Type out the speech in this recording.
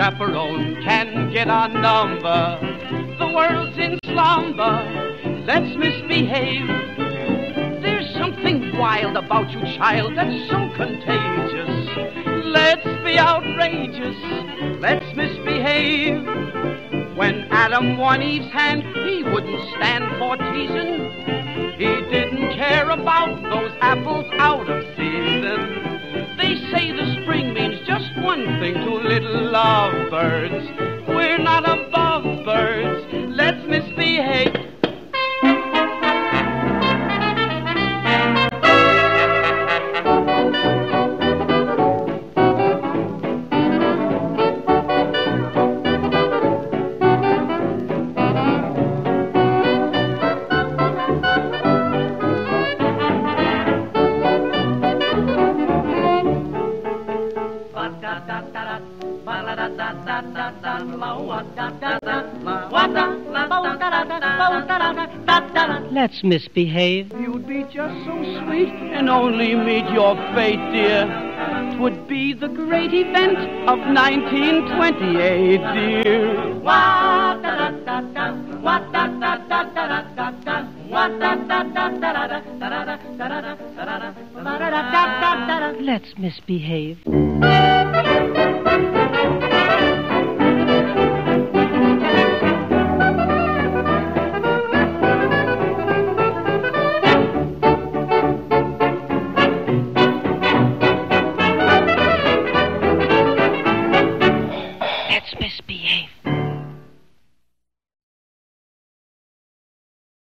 chaperone can get our number. The world's in slumber. Let's misbehave. There's something wild about you, child, that's so contagious. Let's be outrageous. Let's misbehave. When Adam won Eve's hand, he wouldn't stand for teasing. Lovebirds. We're not above Let's misbehave. You'd be just so sweet and only meet your fate, dear. Twould be the great event of 1928, dear. Let's misbehave.